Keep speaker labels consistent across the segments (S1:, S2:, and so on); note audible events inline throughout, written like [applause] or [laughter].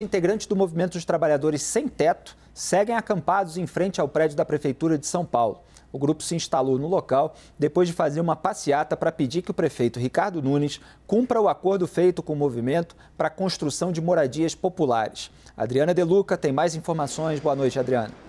S1: Integrantes do movimento dos trabalhadores sem teto seguem acampados em frente ao prédio da Prefeitura de São Paulo. O grupo se instalou no local depois de fazer uma passeata para pedir que o prefeito Ricardo Nunes cumpra o acordo feito com o movimento para a construção de moradias populares. Adriana Deluca tem mais informações. Boa noite, Adriana.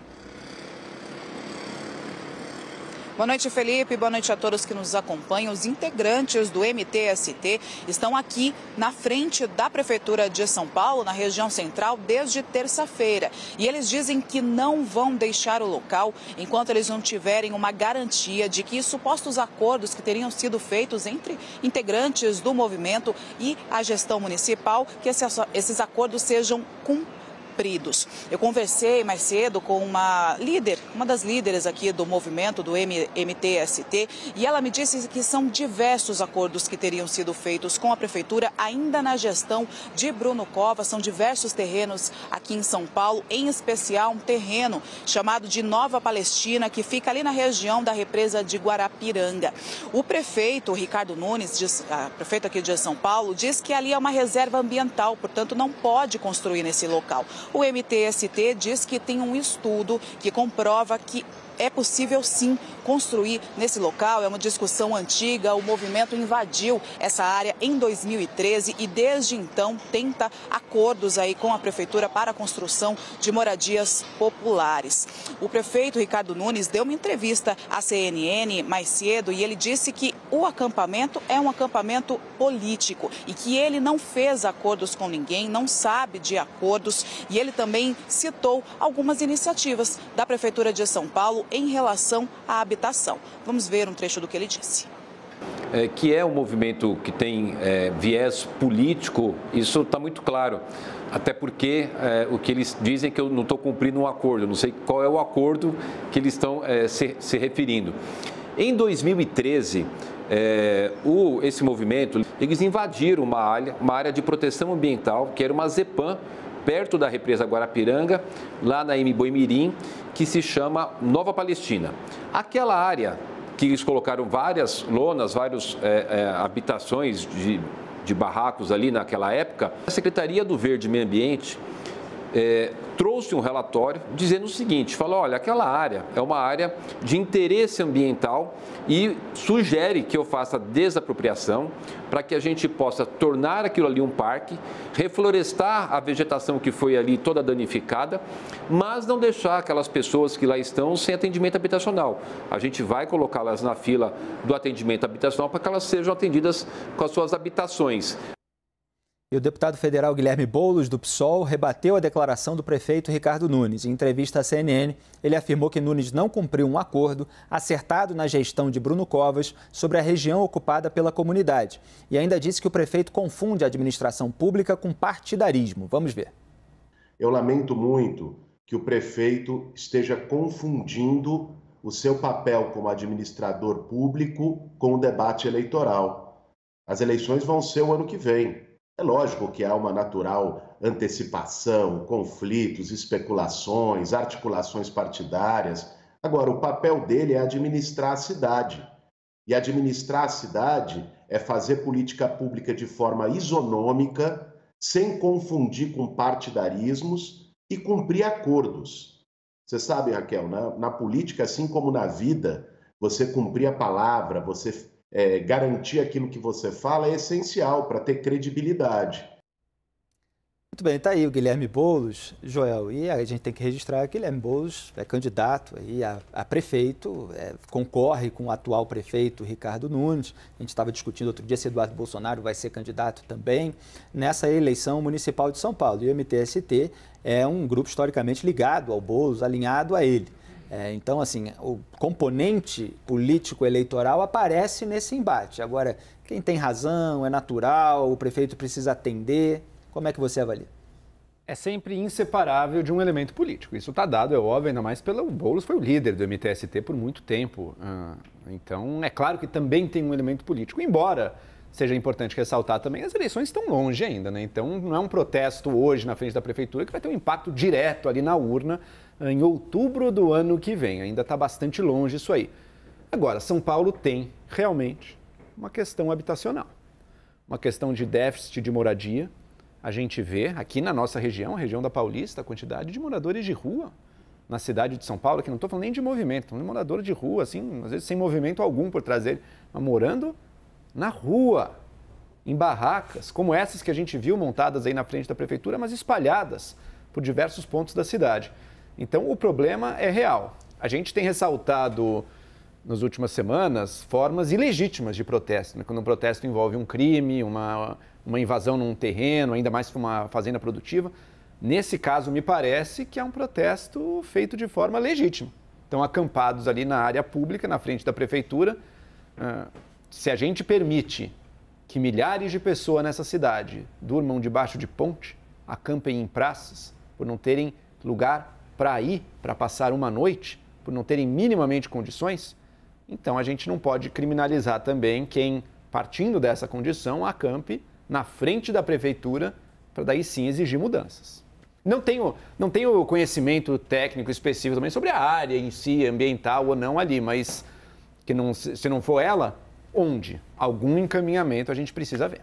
S2: Boa noite, Felipe. Boa noite a todos que nos acompanham. Os integrantes do MTST estão aqui na frente da Prefeitura de São Paulo, na região central, desde terça-feira. E eles dizem que não vão deixar o local enquanto eles não tiverem uma garantia de que supostos acordos que teriam sido feitos entre integrantes do movimento e a gestão municipal, que esses acordos sejam cumpridos cumpridos. Eu conversei mais cedo com uma líder, uma das líderes aqui do movimento do MTST, e ela me disse que são diversos acordos que teriam sido feitos com a prefeitura ainda na gestão de Bruno Cova. São diversos terrenos aqui em São Paulo, em especial um terreno chamado de Nova Palestina, que fica ali na região da represa de Guarapiranga. O prefeito Ricardo Nunes, diz, prefeito aqui de São Paulo, diz que ali é uma reserva ambiental, portanto não pode construir nesse local. O MTST diz que tem um estudo que comprova que é possível sim construir nesse local. É uma discussão antiga. O movimento invadiu essa área em 2013 e desde então tenta acordos aí com a prefeitura para a construção de moradias populares. O prefeito Ricardo Nunes deu uma entrevista à CNN mais cedo e ele disse que o acampamento é um acampamento político e que ele não fez acordos com ninguém, não sabe de acordos e ele também citou algumas iniciativas da prefeitura de São Paulo em relação à habitação. Vamos ver um trecho do que ele disse.
S3: É, que é um movimento que tem é, viés político, isso está muito claro. Até porque é, o que eles dizem é que eu não estou cumprindo um acordo, não sei qual é o acordo que eles estão é, se, se, referindo. Em 2013, é, o, esse movimento, eles invadiram uma área, uma área de proteção ambiental, que era uma ZEPAM, perto da represa Guarapiranga, lá na Mirim, que se chama Nova Palestina. Aquela área que eles colocaram várias lonas, várias é, é, habitações de, de barracos ali naquela época, a Secretaria do Verde e Meio Ambiente é, trouxe um relatório dizendo o seguinte: falou, olha, aquela área é uma área de interesse ambiental e sugere que eu faça desapropriação para que a gente possa tornar aquilo ali um parque, reflorestar a vegetação que foi ali toda danificada, mas não deixar aquelas pessoas que lá estão sem atendimento habitacional. A gente vai colocá-las na fila do atendimento habitacional para que elas sejam atendidas com as suas habitações.
S1: E o deputado federal Guilherme Boulos, do PSOL, rebateu a declaração do prefeito Ricardo Nunes. Em entrevista à CNN, ele afirmou que Nunes não cumpriu um acordo acertado na gestão de Bruno Covas sobre a região ocupada pela comunidade. E ainda disse que o prefeito confunde a administração pública com partidarismo. Vamos ver.
S4: Eu lamento muito que o prefeito esteja confundindo o seu papel como administrador público com o debate eleitoral. As eleições vão ser o ano que vem. É lógico que há uma natural antecipação, conflitos, especulações, articulações partidárias. Agora, o papel dele é administrar a cidade. E administrar a cidade é fazer política pública de forma isonômica, sem confundir com partidarismos e cumprir acordos. Você sabe, Raquel, na, na política, assim como na vida, você cumprir a palavra, você é, garantir aquilo que você fala é essencial para ter credibilidade.
S1: Muito bem, está aí o Guilherme Boulos, Joel, e a gente tem que registrar que Guilherme Boulos é candidato aí a, a prefeito, é, concorre com o atual prefeito Ricardo Nunes. A gente estava discutindo outro dia se Eduardo Bolsonaro vai ser candidato também nessa eleição municipal de São Paulo. E o MTST é um grupo historicamente ligado ao Boulos, alinhado a ele. É, então, assim, o componente político-eleitoral aparece nesse embate. Agora, quem tem razão, é natural, o prefeito precisa atender. Como é que você avalia?
S5: É sempre inseparável de um elemento político. Isso está dado, é óbvio, ainda mais pelo Boulos, foi o líder do MTST por muito tempo. Ah, então, é claro que também tem um elemento político, embora seja importante ressaltar também, as eleições estão longe ainda, né? Então, não é um protesto hoje na frente da prefeitura que vai ter um impacto direto ali na urna em outubro do ano que vem. Ainda está bastante longe isso aí. Agora, São Paulo tem realmente uma questão habitacional, uma questão de déficit de moradia. a gente vê aqui na nossa região, a região da Paulista, a quantidade de moradores de rua na cidade de São Paulo, que não estou falando nem de movimento, estou falando de morador de rua, assim, às vezes sem movimento algum por trás dele, mas morando na rua, em barracas, como essas que a gente viu montadas aí na frente da prefeitura, mas espalhadas por diversos pontos da cidade. Então o problema é real. A gente tem ressaltado nas últimas semanas formas ilegítimas de protesto, né? quando um protesto envolve um crime, uma, uma invasão num terreno, ainda mais uma fazenda produtiva. Nesse caso, me parece que é um protesto feito de forma legítima. Estão acampados ali na área pública, na frente da prefeitura. Ah, se a gente permite que milhares de pessoas nessa cidade durmam debaixo de ponte, acampem em praças, por não terem lugar para ir, para passar uma noite, por não terem minimamente condições, então a gente não pode criminalizar também quem, partindo dessa condição, acampe na frente da prefeitura para daí sim exigir mudanças. Não tenho, não tenho conhecimento técnico específico também sobre a área em si, ambiental ou não ali, mas que não, se não for ela, onde? Algum encaminhamento a gente precisa ver.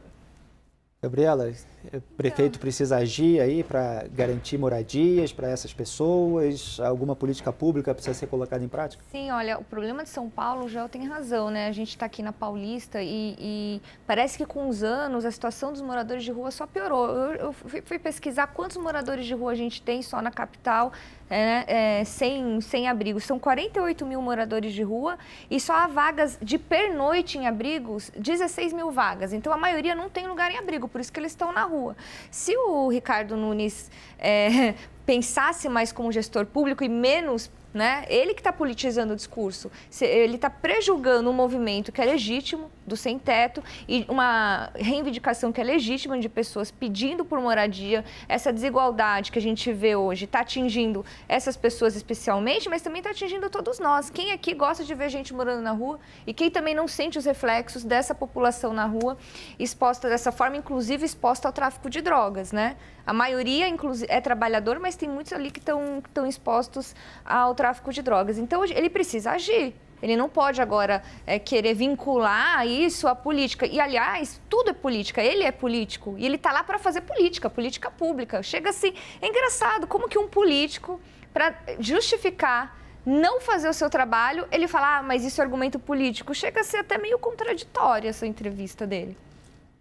S1: Gabriela, o prefeito precisa agir aí para garantir moradias para essas pessoas? Alguma política pública precisa ser colocada em prática?
S6: Sim, olha, o problema de São Paulo, o Joel tem razão, né? A gente está aqui na Paulista e, e, parece que com os anos a situação dos moradores de rua só piorou. Eu, eu fui pesquisar quantos moradores de rua a gente tem só na capital é, é, sem, sem abrigo. São 48 mil moradores de rua e só há vagas de pernoite em abrigos, 16 mil vagas. Então a maioria não tem lugar em abrigo, por isso que eles estão na rua. Se o Ricardo Nunes é, [laughs] pensasse mais como gestor público e menos né? Ele que está politizando o discurso. Ele está prejulgando um movimento que é legítimo, do sem-teto, e uma reivindicação que é legítima de pessoas pedindo por moradia. Essa desigualdade que a gente vê hoje está atingindo essas pessoas especialmente, mas também está atingindo todos nós. Quem aqui gosta de ver gente morando na rua e quem também não sente os reflexos dessa população na rua exposta dessa forma, inclusive exposta ao tráfico de drogas, né? A maioria, inclusive, é trabalhador, mas tem muitos ali que estão expostos ao tráfico de drogas. Então, ele precisa agir. Ele não pode agora é, querer vincular isso à política. E, aliás, tudo é política. Ele é político. E ele está lá para fazer política, política pública. Chega assim. É engraçado como que um político, para justificar não fazer o seu trabalho, ele fala, ah, mas isso é argumento político. Chega a ser até meio contraditória essa entrevista dele.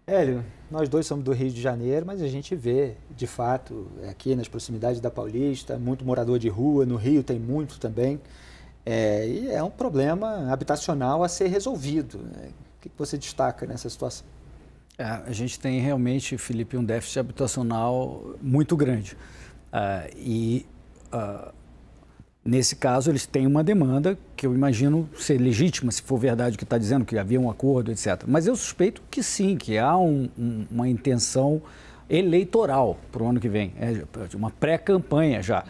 S1: Hélio, nós dois somos do Rio de Janeiro, mas a gente vê, de fato, aqui nas proximidades da Paulista, muito morador de rua, no Rio tem muito também. É, e é um problema habitacional a ser resolvido. Né? O que você destaca nessa situação?
S7: É, a gente tem realmente, Felipe, um déficit habitacional muito grande. Uh, e uh, Nesse caso, eles têm uma demanda que eu imagino ser legítima, se for verdade o que está dizendo, que havia um acordo, etc. Mas eu suspeito que sim, que há um, um, uma intenção eleitoral para o ano que vem, é uma pré-campanha já.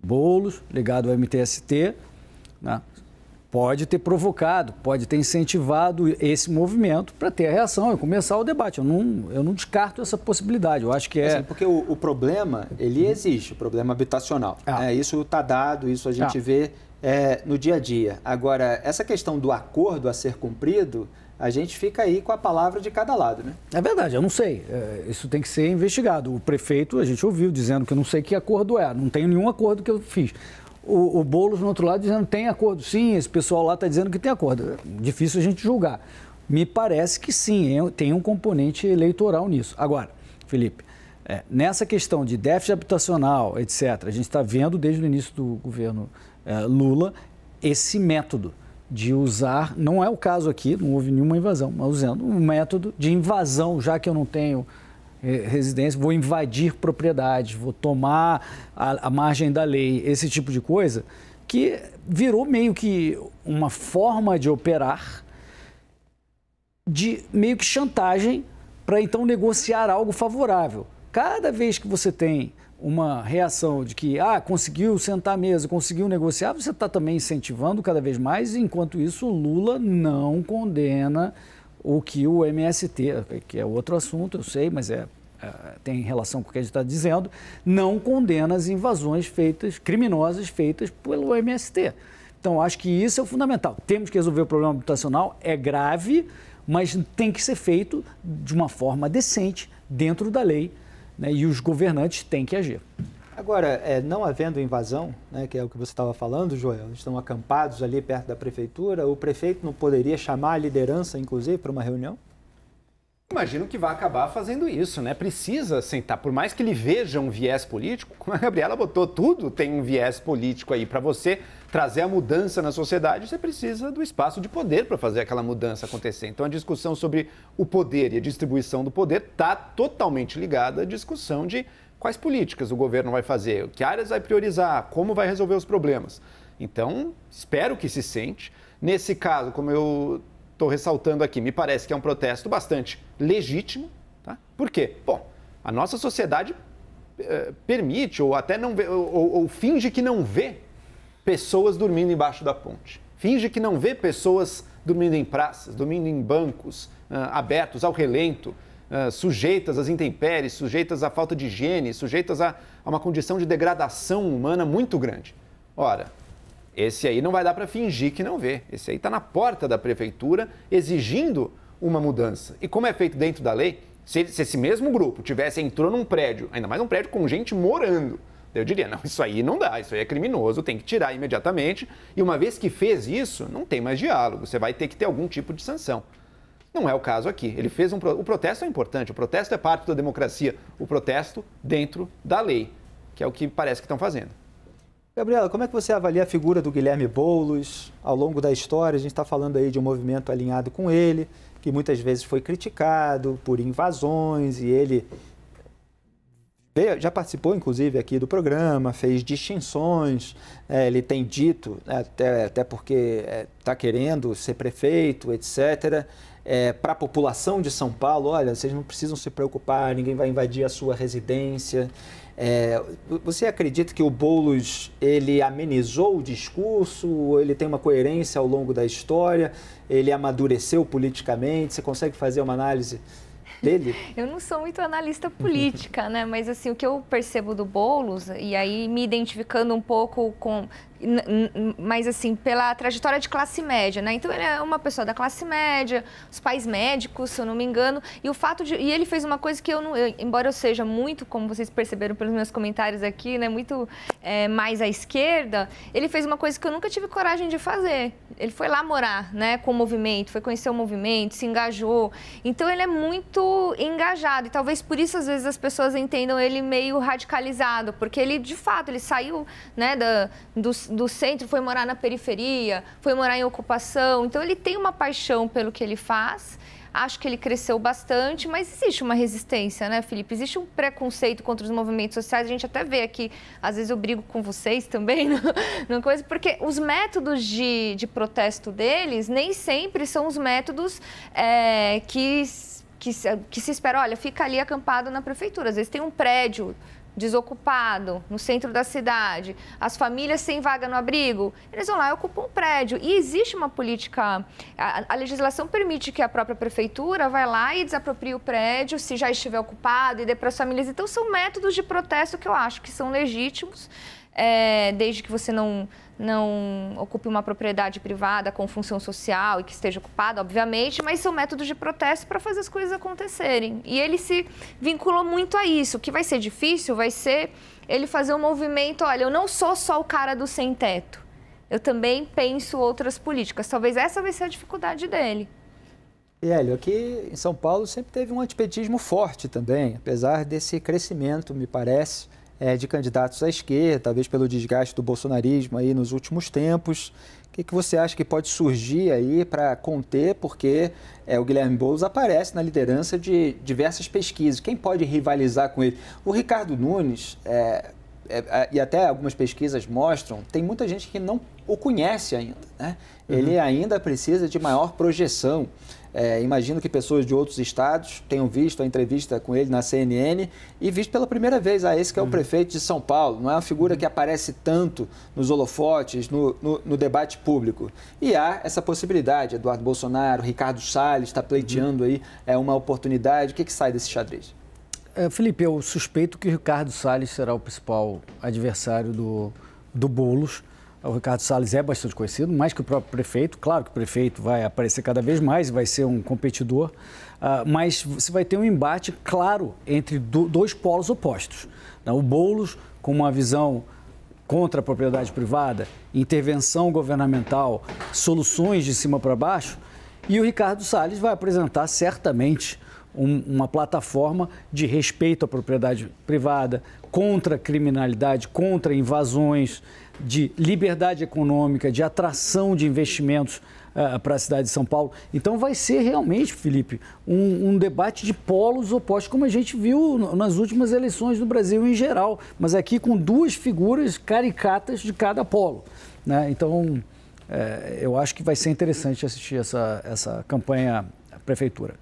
S7: Bolos ligado ao MTST, né? Pode ter provocado, pode ter incentivado esse movimento para ter a reação e começar o debate. Eu não, eu não descarto essa possibilidade. Eu acho que é.
S1: Assim, porque o, o, problema, ele existe, o problema habitacional. Ah. É, isso está dado, isso a gente ah. vê é, no dia a dia. Agora, essa questão do acordo a ser cumprido. A gente fica aí com a palavra de cada lado, né?
S7: É verdade, eu não sei. É, isso tem que ser investigado. O prefeito, a gente ouviu dizendo que eu não sei que acordo é. Não tenho nenhum acordo que eu fiz o, o Boulos no outro lado dizendo tem acordo. Sim, esse pessoal lá está dizendo que tem acordo. Difícil a gente julgar. Me parece que sim, tem um componente eleitoral nisso. Agora, Felipe, é, nessa questão de déficit habitacional, etc., a gente está vendo desde o início do governo é, Lula esse método de usar, não é o caso aqui, não houve nenhuma invasão, mas usando um método de invasão, já que eu não tenho residência, vou invadir propriedades, vou tomar a, a, margem da lei, esse tipo de coisa, que virou meio que uma forma de operar de meio que chantagem para então negociar algo favorável. Cada vez que você tem uma reação de que ah, conseguiu sentar à mesa, conseguiu negociar, você está também incentivando cada vez mais, enquanto isso Lula não condena o que o MST, que é outro assunto, eu sei, mas é, é tem relação com o que a gente está dizendo, não condena as invasões feitas, criminosas feitas pelo MST. Então, acho que isso é o fundamental. Temos que resolver o problema habitacional, é grave, mas tem que ser feito de uma forma decente, dentro da lei, né, e os governantes têm que agir.
S1: Agora, é, não havendo invasão, né, que é o que você estava falando, Joel, estão acampados ali perto da prefeitura, o prefeito não poderia chamar a liderança, inclusive, para uma reunião?
S5: Imagino que vai acabar fazendo isso, né? Precisa sentar, por mais que ele veja um viés político, como a Gabriela botou, tudo tem um viés político aí. Para você trazer a mudança na sociedade, você precisa do espaço de poder para fazer aquela mudança acontecer. Então a discussão sobre o poder e a distribuição do poder está totalmente ligada à discussão de quais políticas o governo vai fazer, que áreas vai priorizar, como vai resolver os problemas. Então, espero que se sente. Nesse caso, como eu estou ressaltando aqui, me parece que é um protesto bastante legítimo. Tá? Por quê? Bom, a nossa sociedade eh, permite ou até não vê, ou, ou finge que não vê pessoas dormindo embaixo da ponte. Finge que não vê pessoas dormindo em praças, dormindo em bancos uh, abertos ao relento, uh, sujeitas às intempéries, sujeitas à falta de higiene, sujeitas a, a uma condição de degradação humana muito grande. Ora, esse aí não vai dar para fingir que não vê. Esse aí está na porta da prefeitura exigindo uma mudança. E como é feito dentro da lei, se, se esse mesmo grupo tivesse entrou num prédio, ainda mais um prédio com gente morando, eu diria, não, isso aí não dá, isso aí é criminoso, tem que tirar imediatamente. E uma vez que fez isso, não tem mais diálogo, você vai ter que ter algum tipo de sanção. Não é o caso aqui. Ele fez um o protesto é importante, o protesto é parte da democracia, o protesto dentro da lei, que é o que parece que estão fazendo.
S1: Gabriela, como é que você avalia a figura do Guilherme Boulos ao longo da história? A gente está falando aí de um movimento alinhado com ele, que muitas vezes foi criticado por invasões e ele já participou, inclusive, aqui do programa, fez distinções. É, ele tem dito, né, até, até porque está é, querendo ser prefeito, etc., é, para a população de São Paulo: olha, vocês não precisam se preocupar, ninguém vai invadir a sua residência. É, você acredita que o Boulos ele amenizou o discurso? Ele tem uma coerência ao longo da história? Ele amadureceu politicamente? Você consegue fazer uma análise dele? [laughs]
S6: Eu não sou muito analista política, né? Mas assim, o que eu percebo do Boulos, e aí me identificando um pouco com mas assim, pela trajetória de classe média, né? Então ele é uma pessoa da classe média, os pais médicos, se eu não me engano, e o fato de e ele fez uma coisa que eu não, eu, embora eu seja muito, como vocês perceberam pelos meus comentários aqui, né, muito é, mais à esquerda, ele fez uma coisa que eu nunca tive coragem de fazer. Ele foi lá morar, né, com o movimento, foi conhecer o movimento, se engajou. Então ele é muito engajado e talvez por isso às vezes as pessoas entendam ele meio radicalizado, porque ele de fato ele saiu, né, da, dos do centro, foi morar na periferia, foi morar em ocupação. Então, ele tem uma paixão pelo que ele faz. Acho que ele cresceu bastante, mas existe uma resistência, né, Felipe? Existe um preconceito contra os movimentos sociais. A gente até vê aqui, às vezes eu brigo com vocês também, [laughs] numa coisa, porque os métodos de, de protesto deles nem sempre são os métodos é, que, que, que se espera. Olha, fica ali acampado na prefeitura. Às vezes tem um prédio desocupado, no centro da cidade, as famílias sem vaga no abrigo, eles vão lá e ocupam um prédio. E existe uma política, a, a legislação permite que a própria prefeitura vá lá e desaproprie o prédio se já estiver ocupado e dê para as famílias. Então, são métodos de protesto que eu acho que são legítimos, é, desde que você não não ocupe uma propriedade privada com função social e que esteja ocupada, obviamente, mas são métodos de protesto para fazer as coisas acontecerem. E ele se vinculou muito a isso. O que vai ser difícil vai ser ele fazer um movimento, olha, eu não sou só o cara do sem-teto. Eu também penso outras políticas. Talvez essa vai ser a dificuldade dele.
S1: E Hélio, aqui em São Paulo sempre teve um antipetismo forte também, apesar desse crescimento, me parece é, de candidatos à esquerda, talvez pelo desgaste do bolsonarismo aí nos últimos tempos. O que, que você acha que pode surgir aí para conter? Porque é, o Guilherme Boulos aparece na liderança de diversas pesquisas. Quem pode rivalizar com ele? O Ricardo Nunes, é, é, é e até algumas pesquisas mostram, tem muita gente que não o conhece ainda. Né? Uhum. Ele ainda precisa de maior projeção. É, imagino que pessoas de outros estados tenham visto a entrevista com ele na CNN e visto pela primeira vez, ah, esse que é o uhum. prefeito de São Paulo, não é uma figura que aparece tanto nos holofotes, no, no, no debate público. E há essa possibilidade, Eduardo Bolsonaro, Ricardo Salles está pleiteando uhum. aí é uma oportunidade. O que, que sai desse xadrez?
S7: É, Felipe, eu suspeito que o Ricardo Salles será o principal adversário do, do Boulos O Ricardo Salles é bastante conhecido, mais que o próprio prefeito. Claro que o prefeito vai aparecer cada vez mais e vai ser um competidor, uh, mas você vai ter um embate claro entre do, dois polos opostos. Né? O Boulos, com uma visão contra a propriedade privada, intervenção governamental, soluções de cima para baixo, e o Ricardo Salles vai apresentar certamente um, uma plataforma de respeito à propriedade privada, contra a criminalidade, contra invasões, de liberdade econômica, de atração de investimentos uh, para a cidade de São Paulo. Então vai ser realmente, Felipe, um, um, debate de polos opostos, como a gente viu nas últimas eleições do Brasil em geral, mas aqui com duas figuras caricatas de cada polo. Né? Então, é, eu acho que vai ser interessante assistir essa, essa campanha prefeitura.